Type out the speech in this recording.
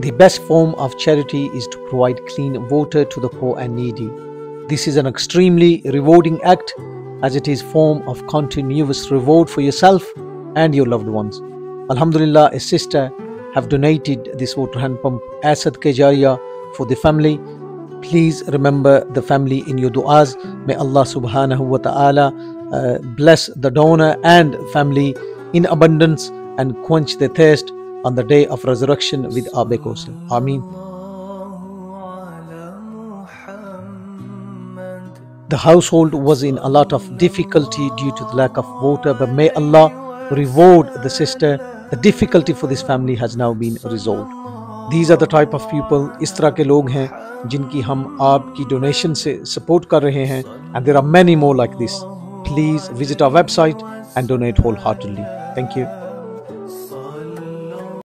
The best form of charity is to provide clean water to the poor and needy. This is an extremely rewarding act as it is form of continuous reward for yourself and your loved ones. Alhamdulillah, a sister have donated this water hand pump as Sadqa for the family. Please remember the family in your du'as. May Allah subhanahu wa ta'ala uh, bless the donor and family in abundance and quench their thirst on the day of resurrection with Aab-e-Kausar. Ameen. The household was in a lot of difficulty due to the lack of water, but may Allah reward the sister. The difficulty for this family has now been resolved. These are the type of people, Istra ke log hain jinki hum हम ki donation se support kar rahe hain, and there are many more like this. Please visit our website and donate wholeheartedly. Thank you.